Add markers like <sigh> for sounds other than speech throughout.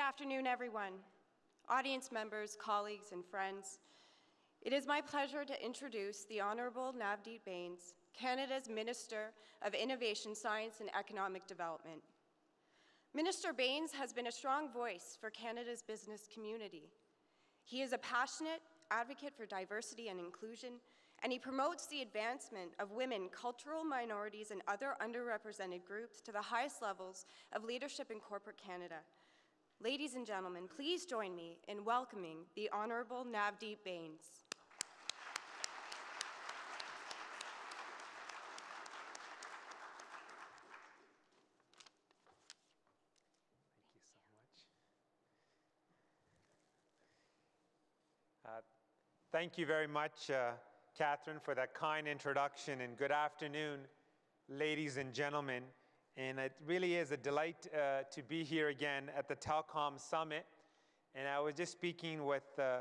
afternoon, everyone. Audience members, colleagues, and friends. It is my pleasure to introduce the Honourable Navdeep Bains, Canada's Minister of Innovation, Science and Economic Development. Minister Bains has been a strong voice for Canada's business community. He is a passionate advocate for diversity and inclusion, and he promotes the advancement of women, cultural minorities, and other underrepresented groups to the highest levels of leadership in corporate Canada. Ladies and gentlemen, please join me in welcoming the Honourable Navdeep Bains. Thank you so much. Uh, thank you very much, uh, Catherine, for that kind introduction, and good afternoon, ladies and gentlemen. And it really is a delight uh, to be here again at the Telecom Summit. And I was just speaking with uh,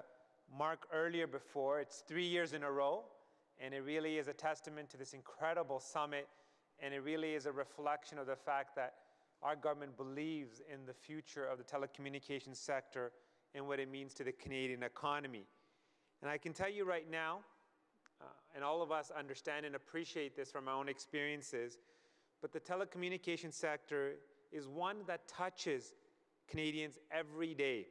Mark earlier before. It's three years in a row, and it really is a testament to this incredible summit. And it really is a reflection of the fact that our government believes in the future of the telecommunications sector and what it means to the Canadian economy. And I can tell you right now, uh, and all of us understand and appreciate this from our own experiences, but the telecommunications sector is one that touches Canadians every day,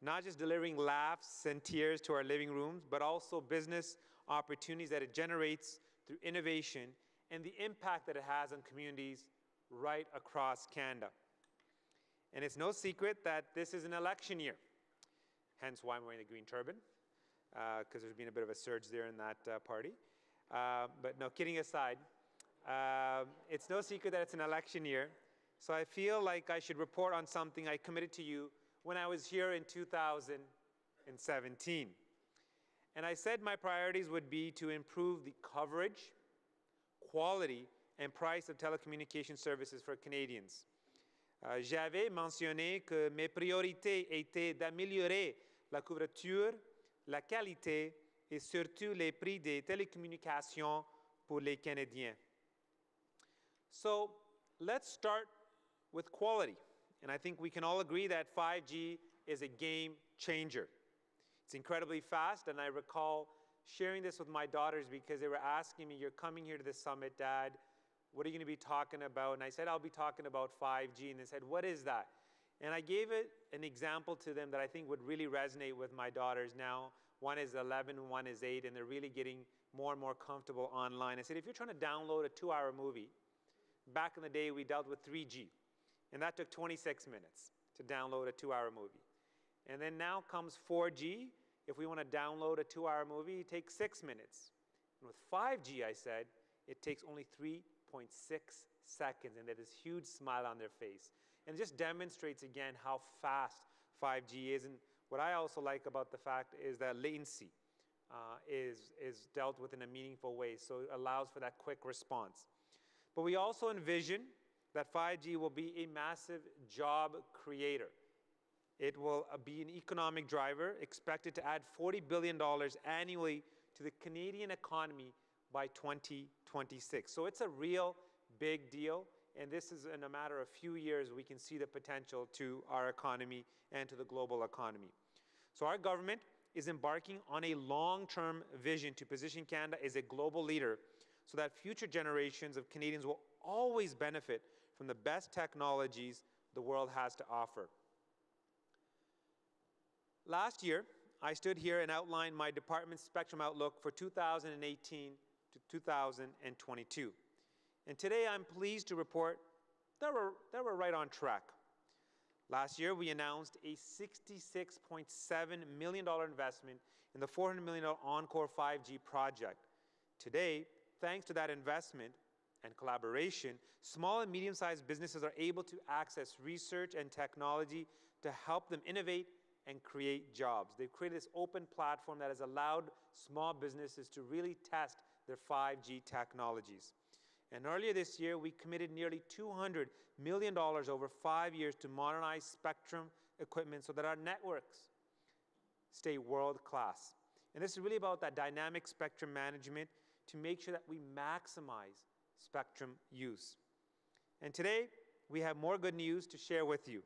not just delivering laughs and tears to our living rooms, but also business opportunities that it generates through innovation and the impact that it has on communities right across Canada. And it's no secret that this is an election year, hence why I'm wearing the green turban, because uh, there's been a bit of a surge there in that uh, party. Uh, but no, kidding aside, um, it's no secret that it's an election year, so I feel like I should report on something I committed to you when I was here in 2017. And I said my priorities would be to improve the coverage, quality, and price of telecommunication services for Canadians. Euh, J'avais mentionné que mes priorités étaient d'améliorer la couverture, la qualité et surtout les prix des télécommunications pour les Canadiens. So let's start with quality. And I think we can all agree that 5G is a game changer. It's incredibly fast, and I recall sharing this with my daughters because they were asking me, You're coming here to the summit, Dad. What are you going to be talking about? And I said, I'll be talking about 5G. And they said, What is that? And I gave it an example to them that I think would really resonate with my daughters now. One is 11, one is 8, and they're really getting more and more comfortable online. I said, if you're trying to download a two hour movie, back in the day we dealt with 3G, and that took 26 minutes to download a two hour movie. And then now comes 4G. If we want to download a two hour movie, it takes six minutes. And with 5G, I said, it takes only 3.6 seconds, and that is huge smile on their face. And it just demonstrates again how fast 5G is. And what I also like about the fact is that latency uh, is, is dealt with in a meaningful way, so it allows for that quick response. But we also envision that 5G will be a massive job creator. It will uh, be an economic driver expected to add $40 billion annually to the Canadian economy by 2026. So it's a real big deal. And this is in a matter of few years, we can see the potential to our economy and to the global economy. So our government is embarking on a long-term vision to position Canada as a global leader so that future generations of Canadians will always benefit from the best technologies the world has to offer. Last year, I stood here and outlined my department's spectrum outlook for 2018 to 2022. And today I'm pleased to report that we're, that we're right on track. Last year, we announced a $66.7 million investment in the $400 million ENCQOR 5G project. Today, thanks to that investment and collaboration, small and medium-sized businesses are able to access research and technology to help them innovate and create jobs. They've created this open platform that has allowed small businesses to really test their 5G technologies. And earlier this year, we committed nearly $200 million over five years to modernize spectrum equipment so that our networks stay world class. And this is really about that dynamic spectrum management to make sure that we maximize spectrum use. And today, we have more good news to share with you.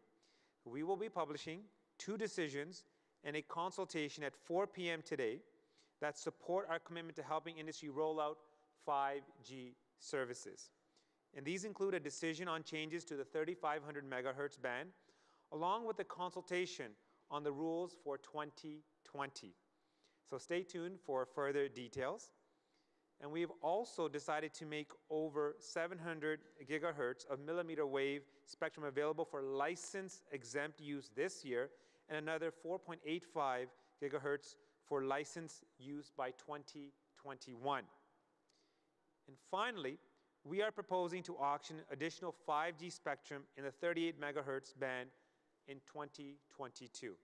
we will be publishing two decisions and a consultation at 4 p.m. today that support our commitment to helping industry roll out 5G services. And these include a decision on changes to the 3500 megahertz band, along with a consultation on the rules for 2020. So stay tuned for further details. And we have also decided to make over 700 gigahertz of millimeter wave spectrum available for license exempt use this year and another 4.85 gigahertz for license use by 2021. And finally, we are proposing to auction additional 5G spectrum in the 38 megahertz band in 2022.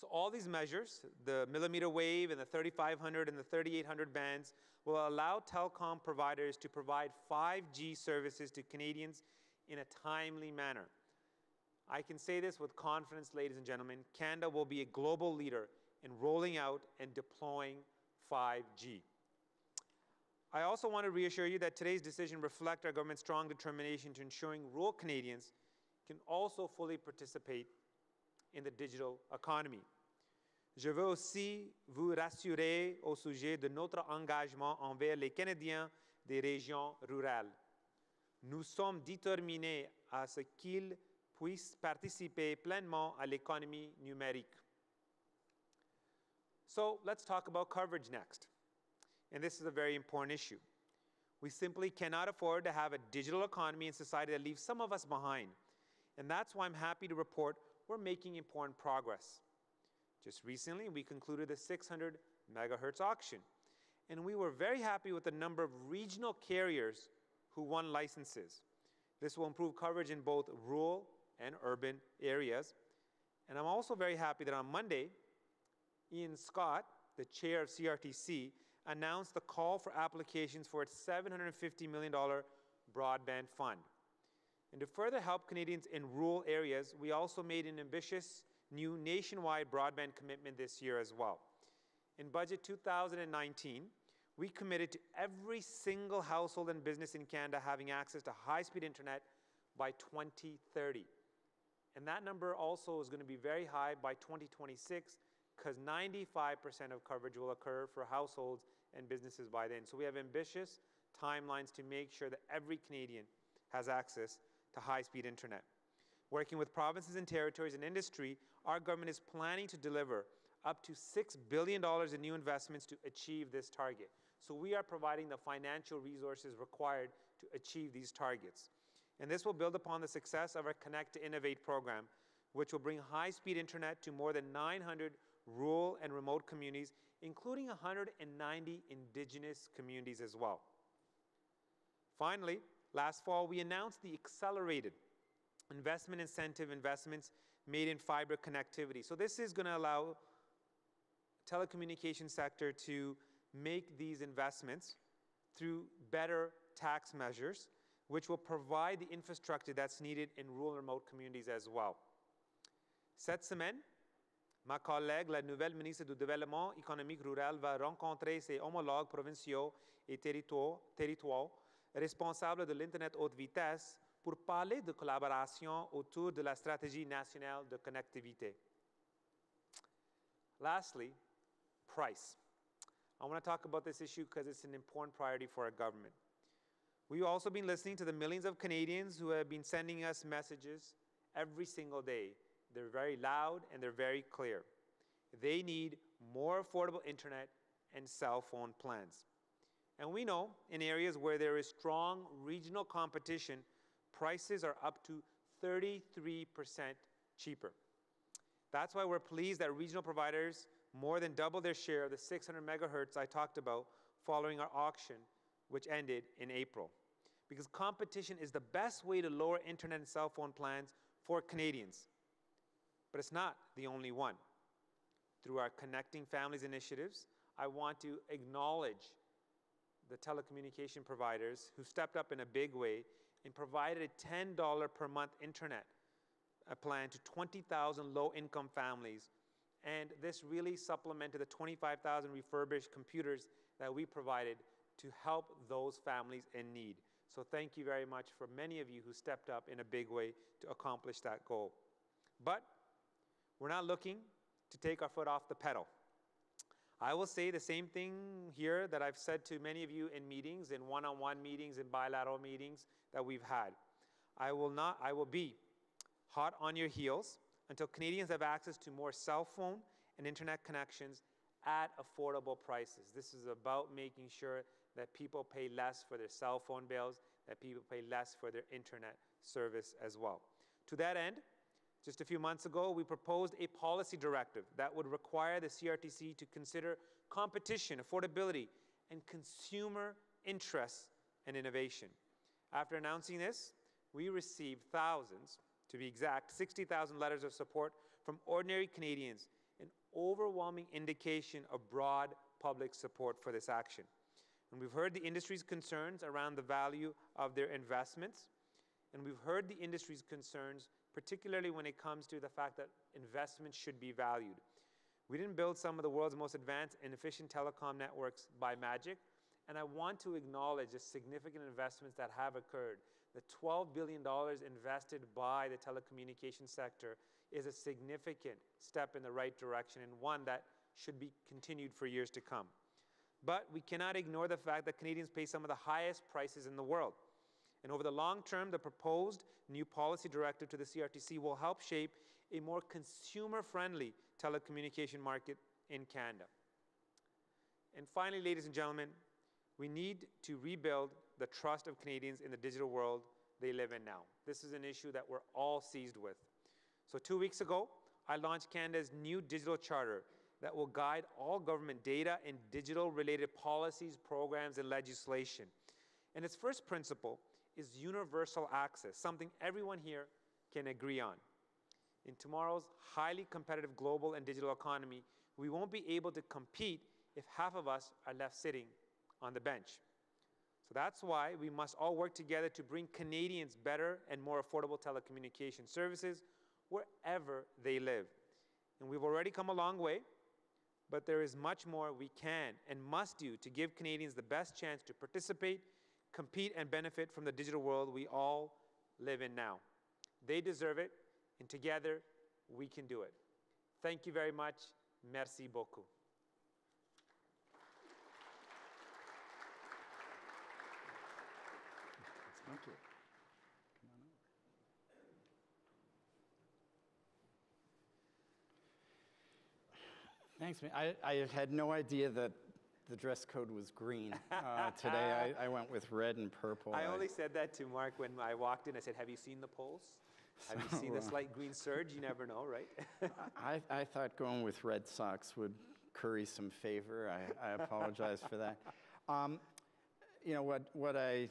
So all these measures, the millimeter wave and the 3500 and the 3800 bands, will allow telecom providers to provide 5G services to Canadians in a timely manner. I can say this with confidence, ladies and gentlemen, Canada will be a global leader in rolling out and deploying 5G. I also want to reassure you that today's decision reflects our government's strong determination to ensuring rural Canadians can also fully participate in the digital economy. Je veux aussi vous rassurer au sujet de notre engagement envers les Canadiens des régions rurales. Nous sommes déterminés à ce qu'ils puissent participer pleinement à l'économie numérique. So let's talk about coverage next. And this is a very important issue. We simply cannot afford to have a digital economy in society that leaves some of us behind. And that's why I'm happy to report we're making important progress. Just recently, we concluded the 600 megahertz auction, and we were very happy with the number of regional carriers who won licenses. This will improve coverage in both rural and urban areas. And I'm also very happy that on Monday, Ian Scott, the chair of CRTC, announced the call for applications for its $750 million broadband fund. And to further help Canadians in rural areas, we also made an ambitious new nationwide broadband commitment this year as well. In budget 2019, we committed to every single household and business in Canada having access to high-speed internet by 2030. And that number also is going to be very high by 2026 because 95% of coverage will occur for households and businesses by then. So we have ambitious timelines to make sure that every Canadian has access to high-speed internet. Working with provinces and territories and industry, our government is planning to deliver up to $6 billion in new investments to achieve this target. So we are providing the financial resources required to achieve these targets. And this will build upon the success of our Connect to Innovate program, which will bring high-speed internet to more than 900 rural and remote communities, including 190 Indigenous communities as well. Finally, last fall, we announced the accelerated investment incentive investments made in fiber connectivity. So this is going to allow telecommunication sector to make these investments through better tax measures, which will provide the infrastructure that's needed in rural and remote communities as well. Cette semaine, ma collègue, la nouvelle ministre du Développement économique rural, va rencontrer ses homologues provinciaux et territoires, responsables de l'Internet haute vitesse pour parler de collaboration autour de la stratégie nationale de connectivité. Lastly, price. I want to talk about this issue because it's an important priority for our government. We've also been listening to the millions of Canadians who have been sending us messages every single day. They're very loud and they're very clear. They need more affordable internet and cell phone plans. And we know in areas where there is strong regional competition, prices are up to 33% cheaper. That's why we're pleased that regional providers more than double their share of the 600 megahertz I talked about following our auction, which ended in April. Because competition is the best way to lower internet and cell phone plans for Canadians. But it's not the only one. Through our Connecting Families initiatives, I want to acknowledge the telecommunication providers who stepped up in a big way and provided a $10 per month internet plan to 20,000 low-income families. And this really supplemented the 25,000 refurbished computers that we provided to help those families in need. So thank you very much for many of you who stepped up in a big way to accomplish that goal. But we're not looking to take our foot off the pedal. I will say the same thing here that I've said to many of you in meetings, in one on one meetings, in bilateral meetings that we've had. I will, not, I will be hot on your heels until Canadians have access to more cell phone and internet connections at affordable prices. This is about making sure that people pay less for their cell phone bills, that people pay less for their internet service as well. To that end, just a few months ago, we proposed a policy directive that would require the CRTC to consider competition, affordability, and consumer interests and innovation. After announcing this, we received thousands, to be exact, 60,000 letters of support from ordinary Canadians, an overwhelming indication of broad public support for this action. And we've heard the industry's concerns around the value of their investments, and we've heard the industry's concerns particularly when it comes to the fact that investments should be valued. We didn't build some of the world's most advanced and efficient telecom networks by magic, and I want to acknowledge the significant investments that have occurred. The $12 billion invested by the telecommunications sector is a significant step in the right direction and one that should be continued for years to come. But we cannot ignore the fact that Canadians pay some of the highest prices in the world. And over the long term, the proposed new policy directive to the CRTC will help shape a more consumer-friendly telecommunication market in Canada. And finally, ladies and gentlemen, we need to rebuild the trust of Canadians in the digital world they live in now. This is an issue that we're all seized with. So two weeks ago, I launched Canada's new digital charter that will guide all government data and digital-related policies, programs, and legislation. And its first principle is universal access, something everyone here can agree on. In tomorrow's highly competitive global and digital economy, we won't be able to compete if half of us are left sitting on the bench. So that's why we must all work together to bring Canadians better and more affordable telecommunication services wherever they live. And we've already come a long way, but there is much more we can and must do to give Canadians the best chance to participate compete, and benefit from the digital world we all live in now. They deserve it, and together we can do it. Thank you very much. Merci beaucoup. Thank you. Thanks, man. I, I had no idea that the dress code was green. <laughs> Uh, today I, I, went with red and purple. I only said that to Mark when I walked in. I said, Have you seen the polls? Have so, you seen the slight <laughs> green surge? You never know, right? <laughs> I, I thought going with red socks would curry some favor. I, I apologize for that. Um, you know, what, what I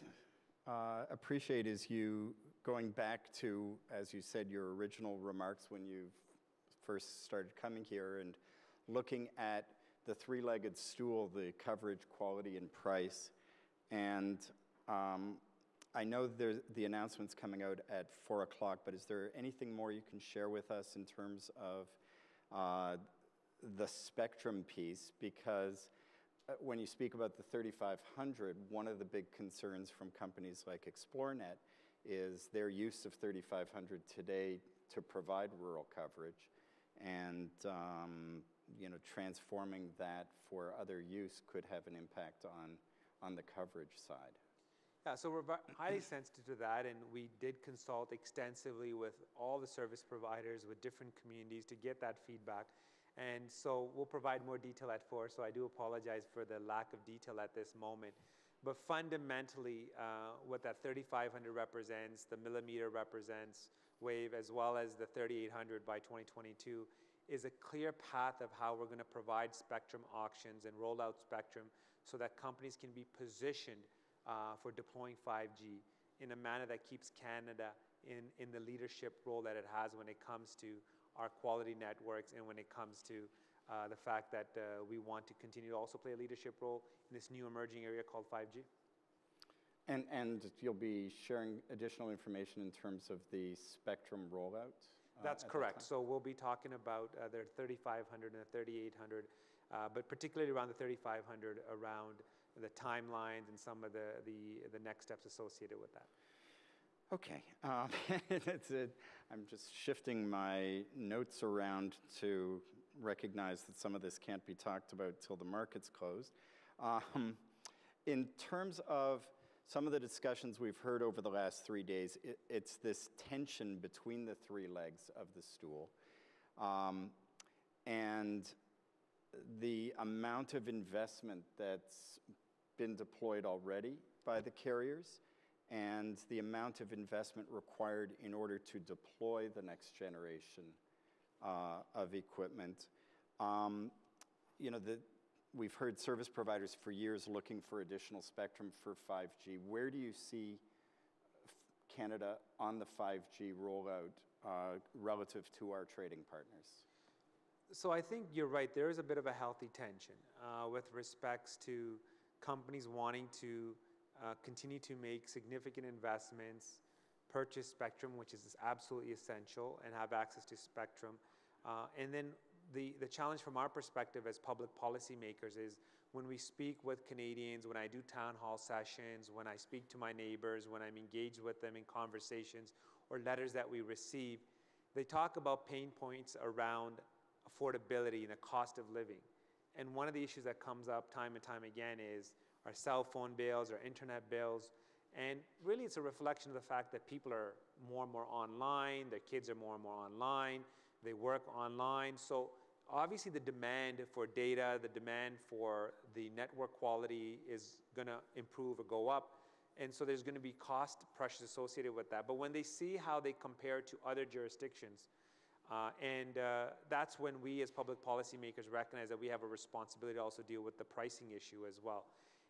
uh, appreciate is you going back to, as you said, your original remarks when you first started coming here and looking at the three-legged stool, the coverage, quality, and price. And um, I know the announcement's coming out at 4 o'clock, but is there anything more you can share with us in terms of uh, the spectrum piece? Because uh, when you speak about the 3500, one of the big concerns from companies like XplorNet is their use of 3500 today to provide rural coverage. And um, you know, transforming that for other use could have an impact on, on the coverage side. Yeah, so we're highly sensitive to that, and we did consult extensively with all the service providers, with different communities to get that feedback. And so we'll provide more detail at four, so I do apologize for the lack of detail at this moment. But fundamentally, uh, what that 3500 represents, the millimeter represents wave, as well as the 3800 by 2022, is a clear path of how we're going to provide spectrum auctions and roll out spectrum so that companies can be positioned uh, for deploying 5G in a manner that keeps Canada in, in the leadership role that it has when it comes to our quality networks and when it comes to uh, the fact that uh, we want to continue to also play a leadership role in this new emerging area called 5G. And, and you'll be sharing additional information in terms of the spectrum rollout? Uh, That's correct. So we'll be talking about uh, their 3500 and the 3800, uh, but particularly around the 3500 around the timelines and some of the, the, the next steps associated with that. Okay, um, <laughs> that's it. I'm just shifting my notes around to recognize that some of this can't be talked about till the market's closed. Um, in terms of some of the discussions we've heard over the last three days, it, it's this tension between the three legs of the stool. Um, and the amount of investment that's been deployed already by the carriers and the amount of investment required in order to deploy the next generation uh, of equipment. Um, you know, the, we've heard service providers for years looking for additional spectrum for 5G. Where do you see Canada on the 5G rollout uh, relative to our trading partners? So I think you're right. There is a bit of a healthy tension uh, with respects to companies wanting to uh, continue to make significant investments, purchase spectrum, which is absolutely essential, and have access to spectrum. Uh, and then the, the challenge from our perspective as public policymakers is when we speak with Canadians, when I do town hall sessions, when I speak to my neighbors, when I'm engaged with them in conversations or letters that we receive, they talk about pain points around affordability and the cost of living. And one of the issues that comes up time and time again is our cell phone bills, our internet bills. And really, it's a reflection of the fact that people are more and more online, their kids are more and more online, they work online. So, obviously, the demand for data, the demand for the network quality is going to improve or go up. And so, there's going to be cost pressures associated with that. But when they see how they compare to other jurisdictions, uh, and uh, that's when we as public policymakers recognize that we have a responsibility to also deal with the pricing issue as well.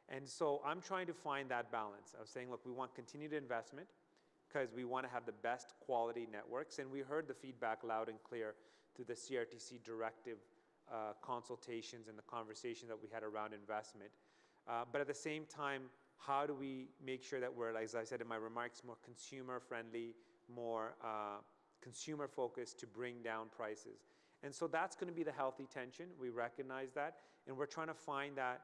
And so I'm trying to find that balance of saying, look, we want continued investment because we want to have the best quality networks. And we heard the feedback loud and clear the CRTC directive uh, consultations and the conversation that we had around investment. Uh, but at the same time, how do we make sure that we're, as I said in my remarks, more consumer friendly, more uh, consumer focused to bring down prices? And so that's going to be the healthy tension. We recognize that. And we're trying to find that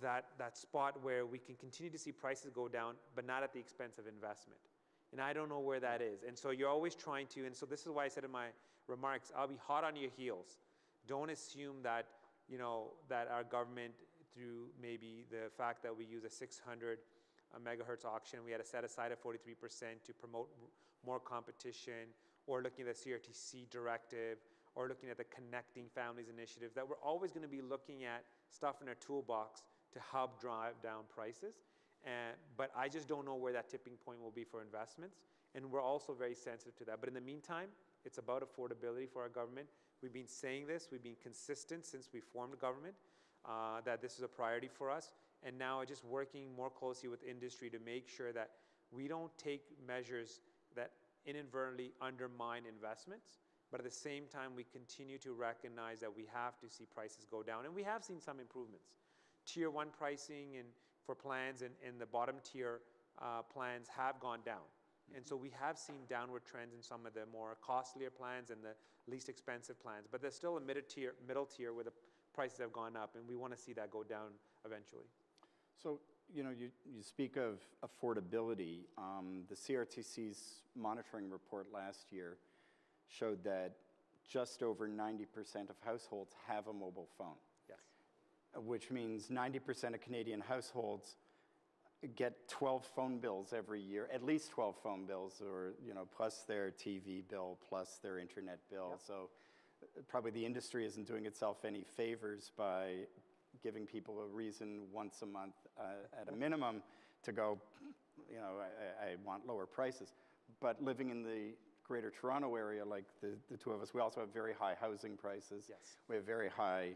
that, that spot where we can continue to see prices go down, but not at the expense of investment. And I don't know where that is. And so you're always trying to, and so this is why I said in my remarks, I'll be hot on your heels. Don't assume that, you know, that our government, through maybe the fact that we use a 600 uh, megahertz auction, we had to set aside a 43% to promote more competition, or looking at the CRTC directive, or looking at the Connecting Families initiative, that we're always going to be looking at stuff in our toolbox to help drive down prices. And, but I just don't know where that tipping point will be for investments. And we're also very sensitive to that. But in the meantime, it's about affordability for our government. We've been saying this, we've been consistent since we formed government, uh, that this is a priority for us. And now just working more closely with industry to make sure that we don't take measures that inadvertently undermine investments, but at the same time, we continue to recognize that we have to see prices go down. And we have seen some improvements tier one pricing and for plans and, and the bottom tier uh, plans have gone down. And so we have seen downward trends in some of the more costlier plans and the least expensive plans, but there's still a middle tier, middle tier where the prices have gone up, and we want to see that go down eventually. So, you know, you, you speak of affordability. Um, the CRTC's monitoring report last year showed that just over 90% of households have a mobile phone Yes. which means 90% of Canadian households get 12 phone bills every year, at least 12 phone bills, or you know, plus their TV bill, plus their internet bill. Yep. So uh, probably the industry isn't doing itself any favors by giving people a reason once a month uh, at a minimum to go, you know, I, I, want lower prices. But living in the greater Toronto area, like the, the two of us, we also have very high housing prices. Yes. We have very high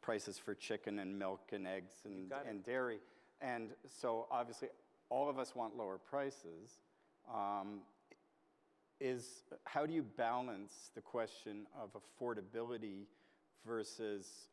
prices for chicken and milk and eggs and, and dairy. And so obviously, all of us want lower prices. Um, is how do you balance the question of affordability versus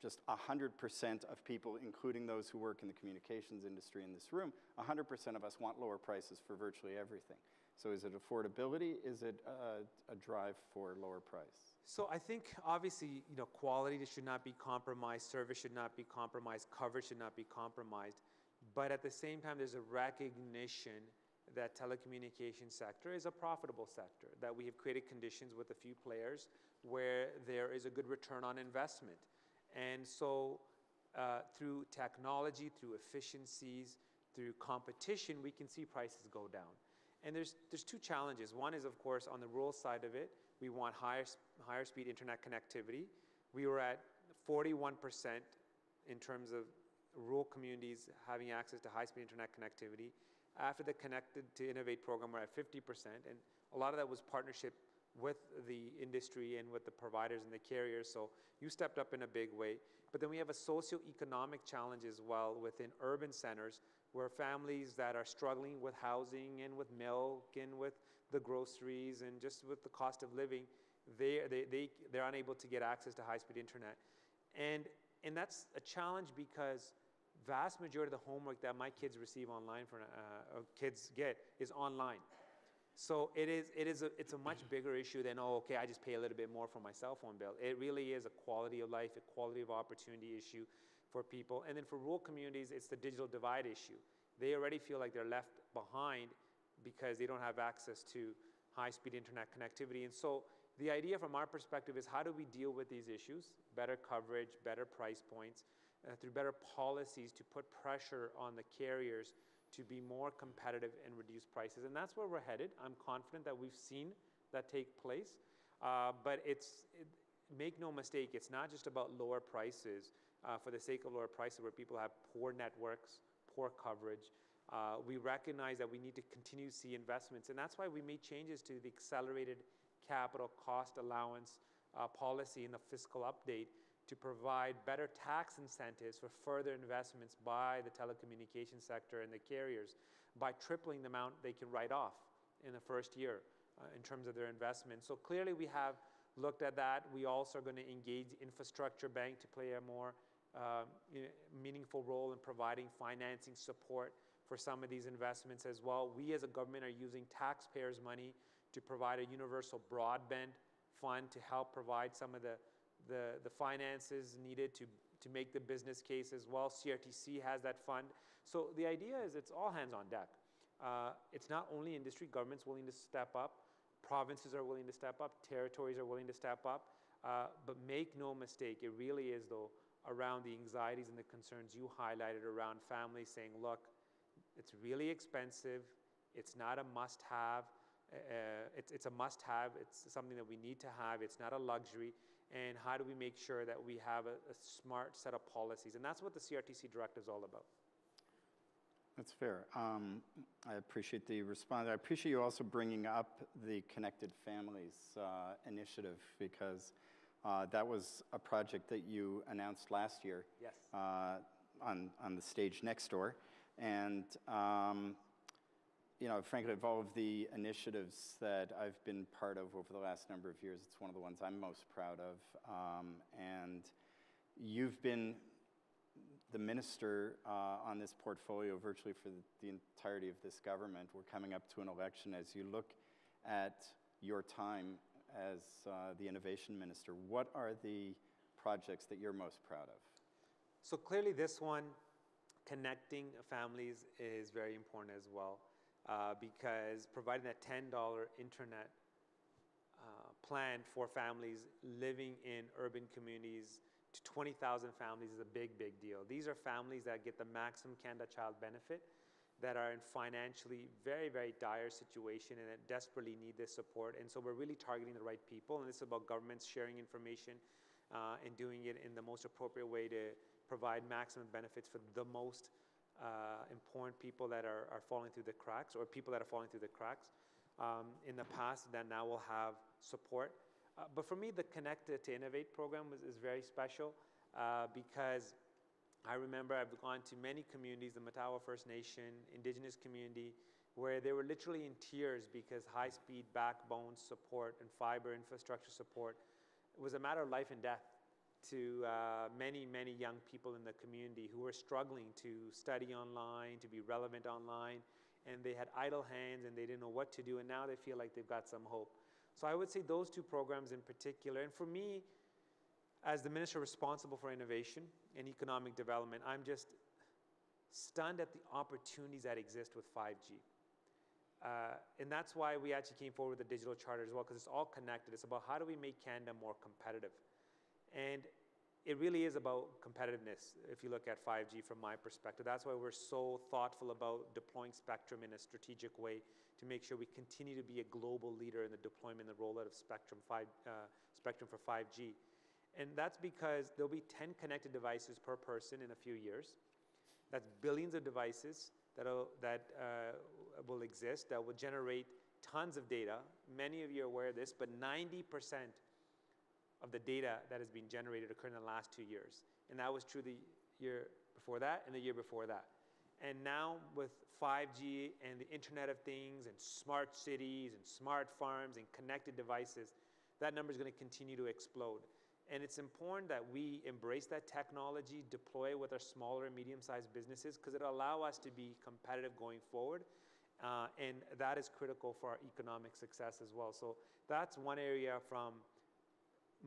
just 100% of people, including those who work in the communications industry in this room, 100% of us want lower prices for virtually everything. So is it affordability? Is it a, a drive for lower price? So I think obviously, you know, quality should not be compromised, service should not be compromised, coverage should not be compromised. But at the same time, there's a recognition that telecommunication sector is a profitable sector, that we have created conditions with a few players where there is a good return on investment. And so uh, through technology, through efficiencies, through competition, we can see prices go down. And there's, there's two challenges. One is, of course, on the rural side of it, we want higher, higher speed internet connectivity. We were at 41% in terms of rural communities having access to high speed internet connectivity. After the Connected to Innovate program, we're at 50%. And a lot of that was partnership with the industry and with the providers and the carriers. So you stepped up in a big way. But then we have a socioeconomic challenge as well within urban centers where families that are struggling with housing and with milk and with the groceries and just with the cost of living, they, they, they, they're unable to get access to high-speed internet. And, and that's a challenge because vast majority of the homework that my kids receive online, for, uh, or kids get, is online. So it is, it is a, it's a much <clears throat> bigger issue than, oh, okay, I just pay a little bit more for my cell phone bill. It really is a quality of life, a quality of opportunity issue for people. And then for rural communities, it's the digital divide issue. They already feel like they're left behind because they don't have access to high-speed internet connectivity. And so the idea from our perspective is how do we deal with these issues? Better coverage, better price points, uh, through better policies to put pressure on the carriers to be more competitive and reduce prices. And that's where we're headed. I'm confident that we've seen that take place. Uh, but it's, it, make no mistake, it's not just about lower prices uh, for the sake of lower prices where people have poor networks, poor coverage. Uh, we recognize that we need to continue to see investments, and that's why we made changes to the accelerated capital cost allowance uh, policy in the fiscal update to provide better tax incentives for further investments by the telecommunications sector and the carriers by tripling the amount they can write off in the first year uh, in terms of their investment. So clearly we have looked at that. We also are going to engage Infrastructure Bank to play a more uh, meaningful role in providing financing support for some of these investments as well. We as a government are using taxpayers' money to provide a universal broadband fund to help provide some of the the, the finances needed to, to make the business case as well. CRTC has that fund. So the idea is it's all hands on deck. Uh, it's not only industry, government's willing to step up, provinces are willing to step up, territories are willing to step up, uh, but make no mistake, it really is though around the anxieties and the concerns you highlighted around families saying, look, it's really expensive, it's not a must-have, uh, it's, it's a must-have, it's something that we need to have, it's not a luxury, and how do we make sure that we have a, a smart set of policies? And that's what the CRTC directive is all about. That's fair. Um, I appreciate the response. I appreciate you also bringing up the Connected Families uh, initiative because uh, that was a project that you announced last year yes. uh, on, on the stage next door. And um, you know, frankly, of all of the initiatives that I've been part of over the last number of years, it's one of the ones I'm most proud of. Um, and you've been the minister uh, on this portfolio virtually for the, the entirety of this government. We're coming up to an election. As you look at your time as uh, the innovation minister, what are the projects that you're most proud of? So clearly, this one, connecting families, is very important as well uh, because providing that $10 internet uh, plan for families living in urban communities to 20,000 families is a big, big deal. These are families that get the maximum Canada Child benefit that are in financially very, very dire situation and that desperately need this support. And so we're really targeting the right people. And this is about governments sharing information uh, and doing it in the most appropriate way to provide maximum benefits for the most uh, important people that are, are falling through the cracks or people that are falling through the cracks um, in the past that now will have support. Uh, but for me, the Connected to Innovate program is very special uh, because I remember I've gone to many communities, the Matawa First Nation, Indigenous community, where they were literally in tears because high-speed backbone support and fiber infrastructure support was a matter of life and death to uh, many, many young people in the community who were struggling to study online, to be relevant online, and they had idle hands and they didn't know what to do, and now they feel like they've got some hope. So I would say those two programs in particular, and for me, as the minister responsible for innovation and economic development, I'm just stunned at the opportunities that exist with 5G. Uh, and that's why we actually came forward with the digital charter as well, because it's all connected. It's about how do we make Canada more competitive. And it really is about competitiveness if you look at 5G from my perspective. That's why we're so thoughtful about deploying spectrum in a strategic way to make sure we continue to be a global leader in the deployment and the rollout of spectrum, 5, uh, spectrum for 5G. And that's because there'll be 10 connected devices per person in a few years. That's billions of devices that'll, that uh, will exist that will generate tons of data. Many of you are aware of this, but 90% of the data that has been generated occurred in the last two years. And that was true the year before that and the year before that. And now with 5G and the Internet of Things and smart cities and smart farms and connected devices, that number is going to continue to explode. And it's important that we embrace that technology, deploy with our smaller and medium-sized businesses, because it'll allow us to be competitive going forward. Uh, and that is critical for our economic success as well. So that's one area from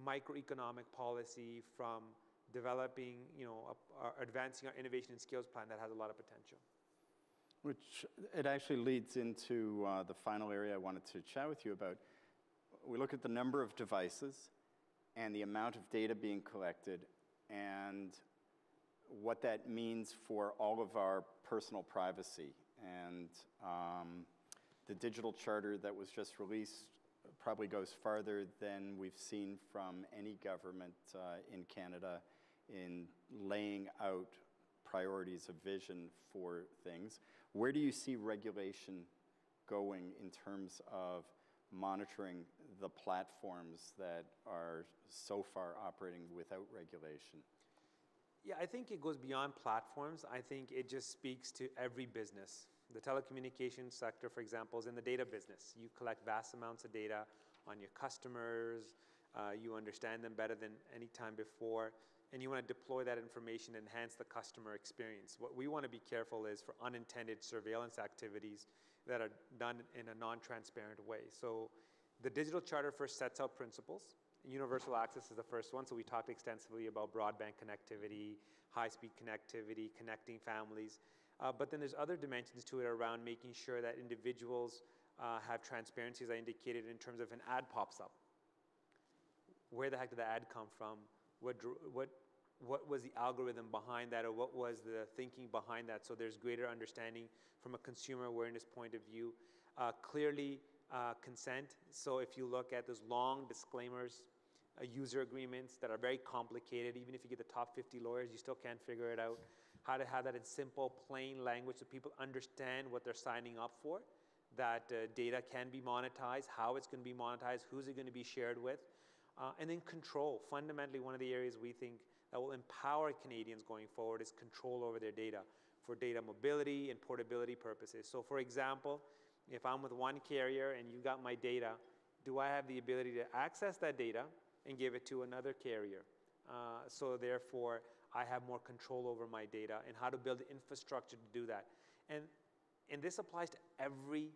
microeconomic policy, from developing, you know, a, advancing our innovation and skills plan that has a lot of potential. Which it actually leads into uh, the final area I wanted to chat with you about. We look at the number of devices and the amount of data being collected and what that means for all of our personal privacy. And um, the digital charter that was just released probably goes farther than we've seen from any government uh, in Canada in laying out priorities of vision for things. Where do you see regulation going in terms of monitoring the platforms that are so far operating without regulation? Yeah, I think it goes beyond platforms. I think it just speaks to every business. The telecommunications sector, for example, is in the data business. You collect vast amounts of data on your customers, uh, you understand them better than any time before, and you want to deploy that information and enhance the customer experience. What we want to be careful is for unintended surveillance activities that are done in a non-transparent way. So the digital charter first sets out principles. Universal access is the first one, so we talked extensively about broadband connectivity, high-speed connectivity, connecting families. Uh, but then there's other dimensions to it around making sure that individuals uh, have transparency, as I indicated, in terms of an ad pops up. Where the heck did the ad come from? What, what, what was the algorithm behind that, or what was the thinking behind that? So there's greater understanding from a consumer awareness point of view. Uh, clearly, uh, consent. So if you look at those long disclaimers, uh, user agreements that are very complicated, even if you get the top 50 lawyers, you still can't figure it out how to have that in simple, plain language so people understand what they're signing up for, that uh, data can be monetized, how it's going to be monetized, who's it going to be shared with, uh, and then control. Fundamentally, one of the areas we think that will empower Canadians going forward is control over their data for data mobility and portability purposes. So, for example, if I'm with one carrier and you got my data, do I have the ability to access that data and give it to another carrier? Uh, so, therefore, I have more control over my data and how to build infrastructure to do that. And, and this applies to every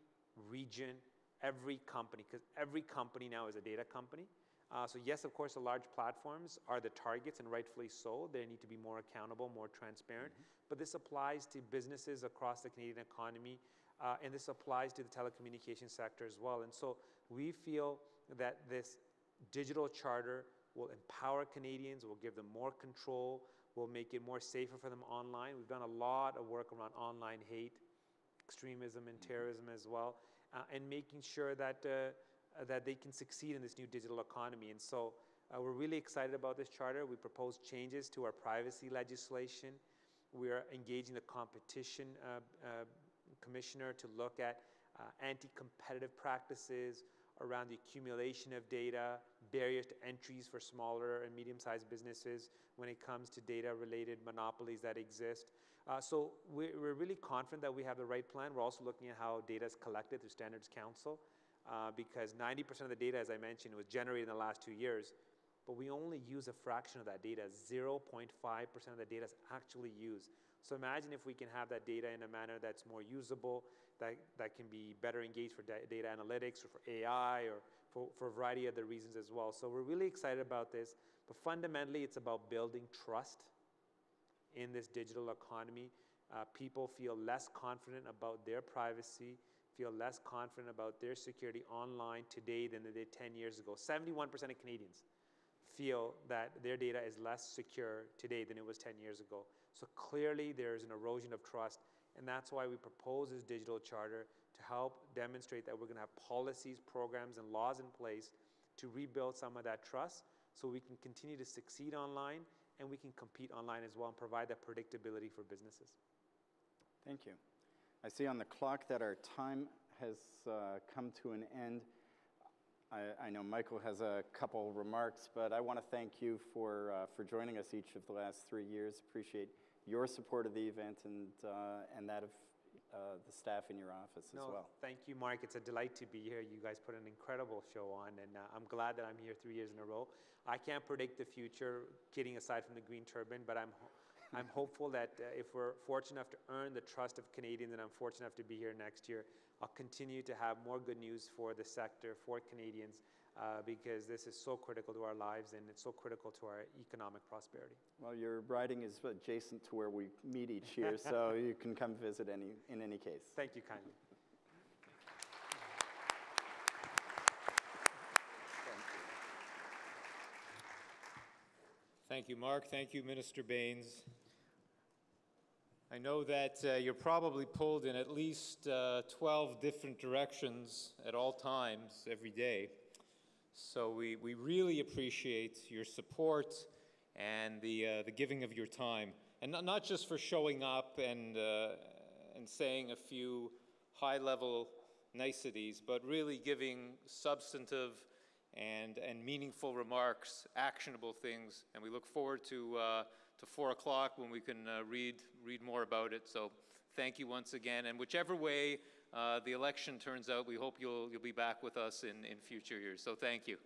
region, every company, because every company now is a data company. Uh, so yes, of course, the large platforms are the targets, and rightfully so. They need to be more accountable, more transparent. Mm -hmm. But this applies to businesses across the Canadian economy, uh, and this applies to the telecommunications sector as well. And so we feel that this digital charter will empower Canadians, will give them more control, will make it more safer for them online. We've done a lot of work around online hate, extremism, and mm-hmm. terrorism as well, uh, and making sure that, uh, that they can succeed in this new digital economy. And so uh, we're really excited about this charter. We propose changes to our privacy legislation. We are engaging the competition uh, uh, commissioner to look at uh, anti-competitive practices, around the accumulation of data, barriers to entries for smaller and medium-sized businesses when it comes to data-related monopolies that exist. Uh, so we're, we're, really confident that we have the right plan. We're also looking at how data is collected through Standards Council uh, because 90% of the data, as I mentioned, was generated in the last two years, but we only use a fraction of that data. 0.5% of the data is actually used. So imagine if we can have that data in a manner that's more usable, that, that can be better engaged for data analytics or for AI or for, for a variety of other reasons as well. So we're really excited about this, but fundamentally it's about building trust in this digital economy. Uh, people feel less confident about their privacy, feel less confident about their security online today than they did 10 years ago. 71% of Canadians feel that their data is less secure today than it was 10 years ago. So clearly there is an erosion of trust, and that's why we propose this digital charter to help demonstrate that we're going to have policies, programs, and laws in place to rebuild some of that trust so we can continue to succeed online and we can compete online as well and provide that predictability for businesses. Thank you. I see on the clock that our time has uh, come to an end. I, I, know Michael has a couple remarks, but I want to thank you for, uh, for joining us each of the last three years. Appreciate your support of the event and, uh, and that of uh, the staff in your office no, as well. Thank you, Mark. It's a delight to be here. You guys put an incredible show on, and uh, I'm glad that I'm here three years in a row. I can't predict the future, kidding aside from the green turban, but I'm, I'm hopeful that uh, if we're fortunate enough to earn the trust of Canadians, and I'm fortunate enough to be here next year, I'll continue to have more good news for the sector, for Canadians, uh, because this is so critical to our lives and it's so critical to our economic prosperity. Well, your riding is adjacent to where we meet each year, so <laughs> you can come visit any, in any case. Thank you kindly. Thank you, Mark. Thank you, Minister Bains. I know that uh, you're probably pulled in at least uh, 12 different directions at all times every day. So we, we really appreciate your support and the, uh, the giving of your time. And not, not just for showing up and, uh, and saying a few high level niceties, but really giving substantive and, and meaningful remarks, actionable things. And we look forward to, uh, to 4 o'clock when we can uh, read, read more about it. So thank you once again. And whichever way uh, the election turns out, we hope you'll, you'll be back with us in, in future years. So thank you.